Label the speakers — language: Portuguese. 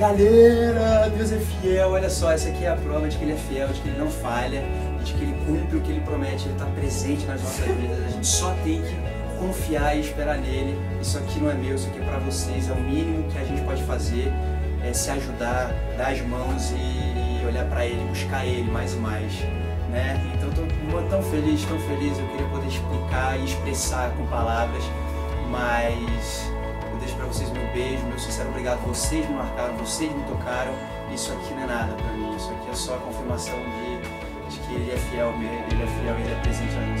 Speaker 1: galera, Deus é fiel, olha só, essa aqui é a prova de que ele é fiel, de que ele não falha, de que ele cumpre o que ele promete, ele está presente nas nossas vidas. A gente só tem que confiar e esperar nele. Isso aqui não é meu, isso aqui é para vocês, é o mínimo que a gente pode fazer, é se ajudar, dar as mãos e olhar para ele, buscar ele mais e mais. Né? Então estou tão feliz, tão feliz, eu queria poder explicar e expressar com palavras, mas eu deixo para vocês meu beijo, meu sincero obrigado. Vocês me marcaram, vocês me tocaram. Isso aqui não é nada para mim, isso aqui é só a confirmação de, de que ele é fiel, ele é fiel, ele é presente vida.